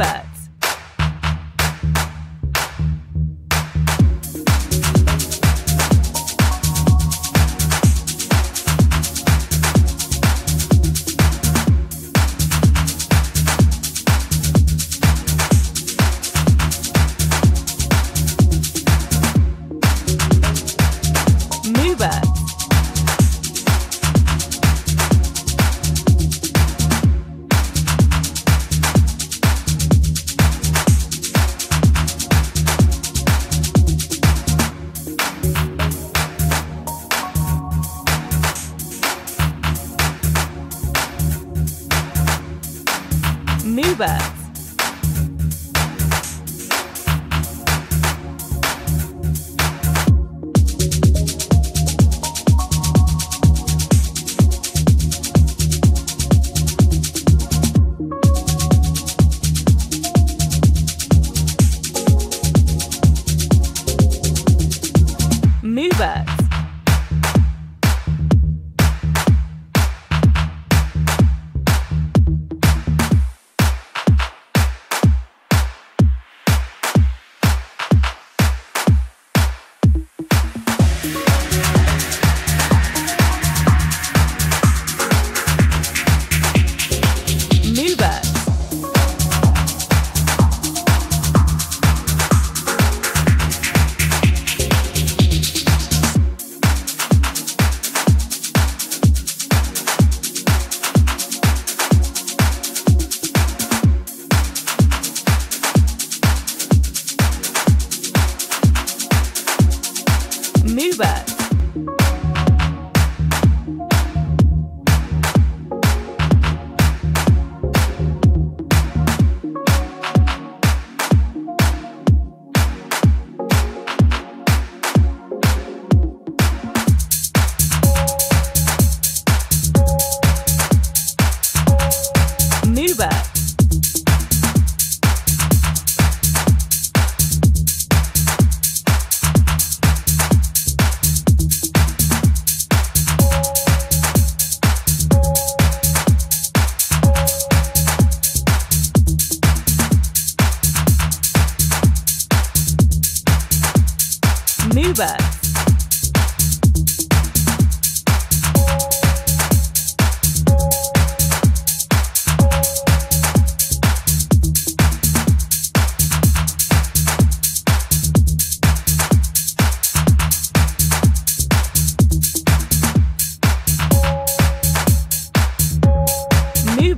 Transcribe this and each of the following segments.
Cuba Cuba.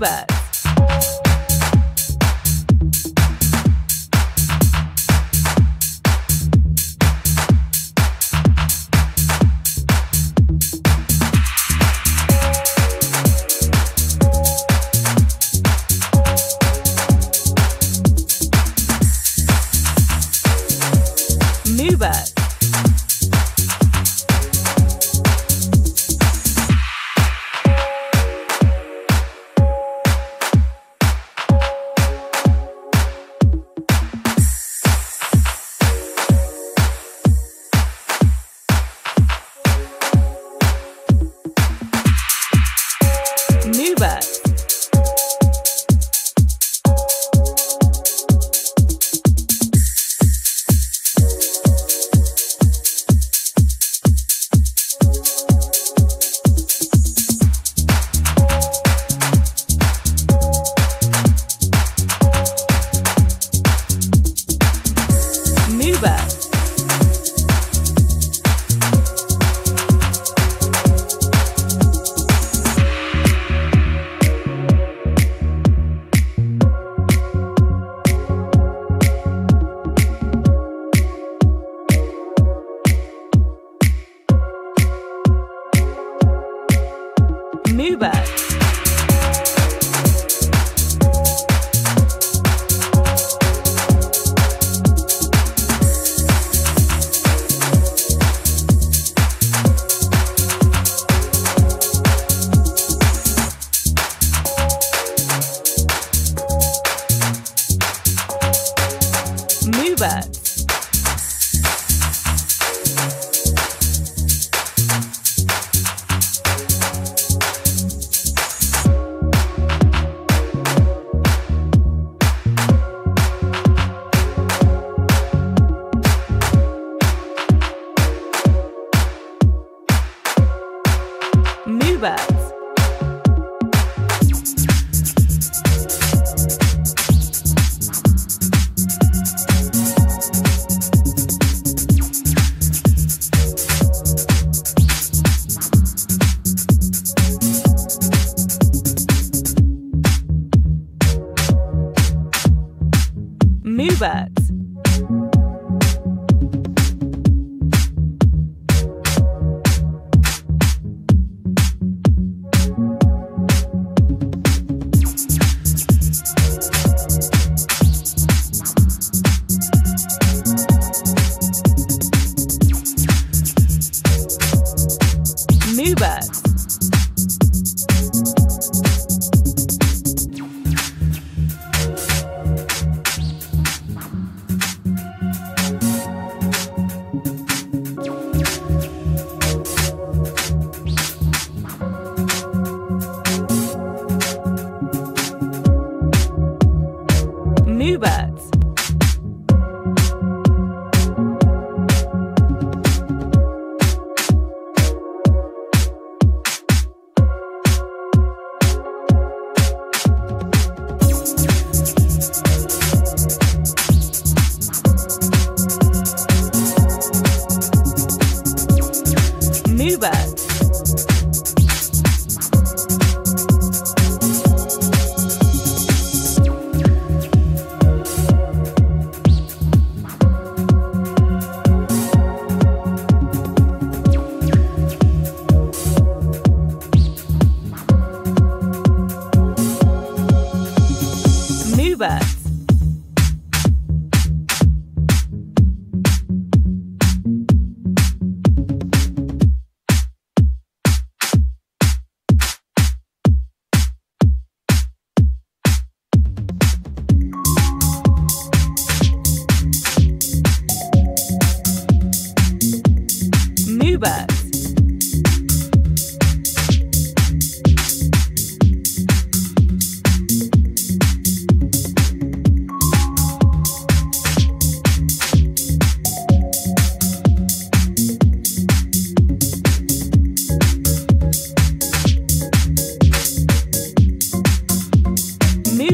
Cuba.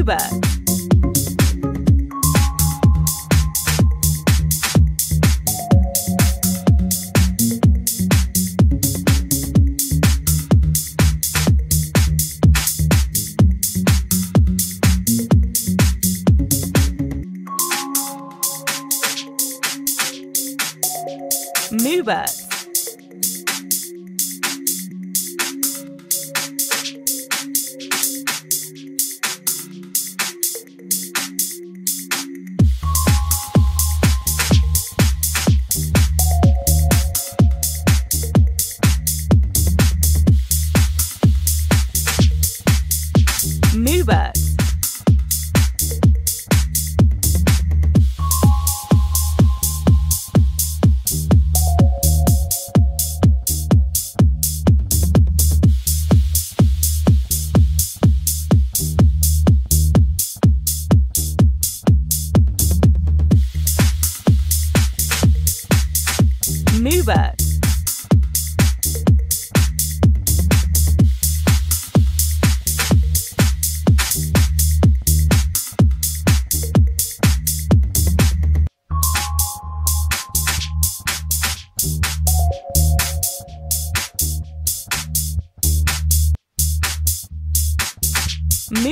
Cuba. Moobert.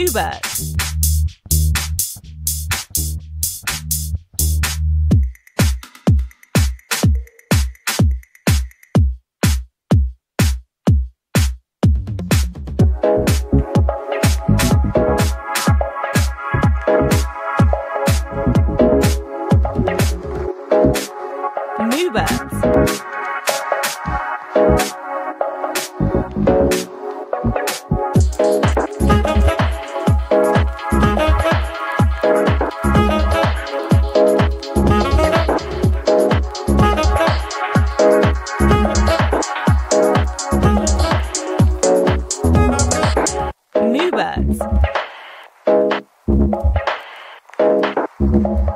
Schubert. you.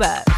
Cuba.